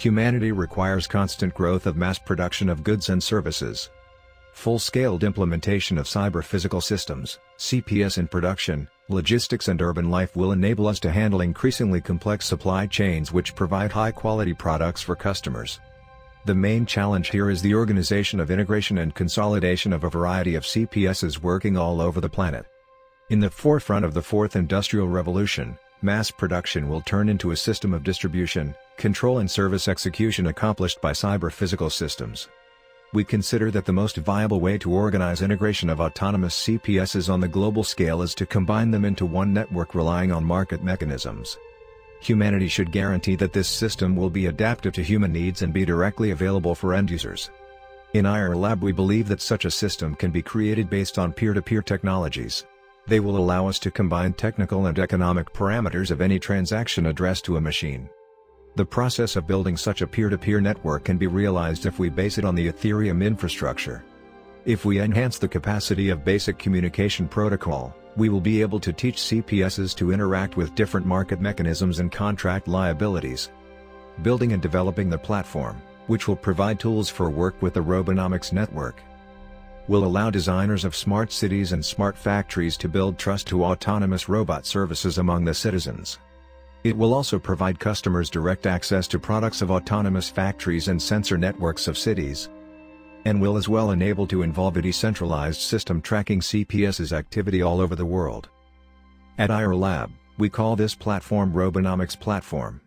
Humanity requires constant growth of mass production of goods and services. Full-scaled implementation of cyber-physical systems, CPS in production, logistics and urban life will enable us to handle increasingly complex supply chains which provide high-quality products for customers. The main challenge here is the organization of integration and consolidation of a variety of CPSs working all over the planet. In the forefront of the fourth industrial revolution, mass production will turn into a system of distribution, control and service execution accomplished by cyber-physical systems. We consider that the most viable way to organize integration of autonomous CPSs on the global scale is to combine them into one network relying on market mechanisms. Humanity should guarantee that this system will be adaptive to human needs and be directly available for end users. In Airalab we believe that such a system can be created based on peer-to-peer -peer technologies. They will allow us to combine technical and economic parameters of any transaction addressed to a machine. The process of building such a peer-to-peer -peer network can be realized if we base it on the Ethereum infrastructure. If we enhance the capacity of basic communication protocol, we will be able to teach CPSs to interact with different market mechanisms and contract liabilities. Building and developing the platform, which will provide tools for work with the Robonomics network, will allow designers of smart cities and smart factories to build trust to autonomous robot services among the citizens. It will also provide customers direct access to products of autonomous factories and sensor networks of cities. And will as well enable to involve a decentralized system tracking CPS's activity all over the world. At Airalab, we call this platform Robonomics Platform.